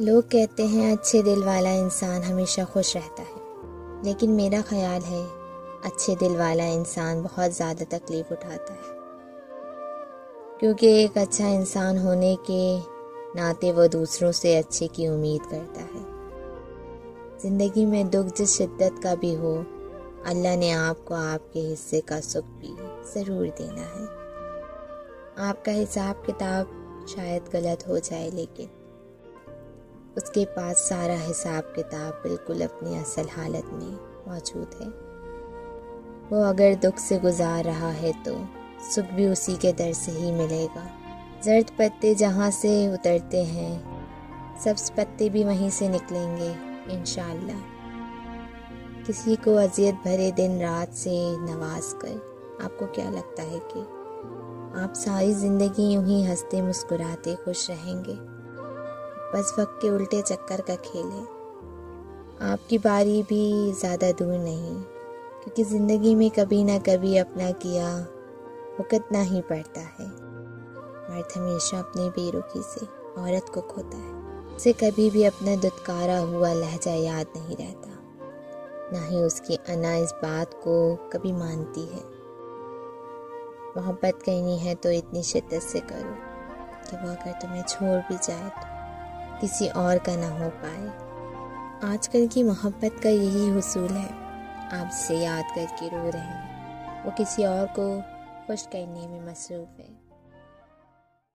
लोग कहते हैं, अच्छे दिल वाला इंसान हमेशा खुश रहता है। लेकिन मेरा ख्याल है, अच्छे दिल वाला इंसान बहुत ज़्यादा तकलीफ़ उठाता है। क्योंकि एक अच्छा इंसान होने के नाते वो दूसरों से अच्छे की उम्मीद करता है। ज़िंदगी में दुख, जिस शिद्दत का भी हो, अल्लाह ने आपको आपके हिस्से का सुख भी ज़रूर देना है। आपका हिसाब किताब शायद गलत हो जाए, लेकिन उसके पास सारा हिसाब किताब बिल्कुल अपनी असल हालत में मौजूद है। वो अगर दुख से गुजार रहा है तो सुख भी उसी के दर से ही मिलेगा। जर्द पत्ते जहाँ से उतरते हैं, सब्ज पत्ते भी वहीं से निकलेंगे इन किसी को अजियत भरे दिन रात से नवाज़ कर, आपको क्या लगता है कि आप सारी ज़िंदगी यूँ ही हँसते मुस्कुराते खुश रहेंगे? बस वक्त के उल्टे चक्कर का खेल है। आपकी बारी भी ज़्यादा दूर नहीं, क्योंकि ज़िंदगी में कभी ना कभी अपना किया भुगतना ही पड़ता है। मर्द हमेशा अपनी बेरुखी से, औरत को खोता है। उसे कभी भी अपना दुत्कारा हुआ लहजा याद नहीं रहता। ना ही उसकी अना इस बात को कभी मानती है। मोहब्बत करनी है तो इतनी शिद्दत से करो, कि वो अगर तुम्हें छोड़ भी जाए तो। किसी और का ना हो पाए। आजकल की मोहब्बत का यही हसूल है। आपसे याद करके रो रहे हैं। वो किसी और को खुश करने में मसरूफ़ है।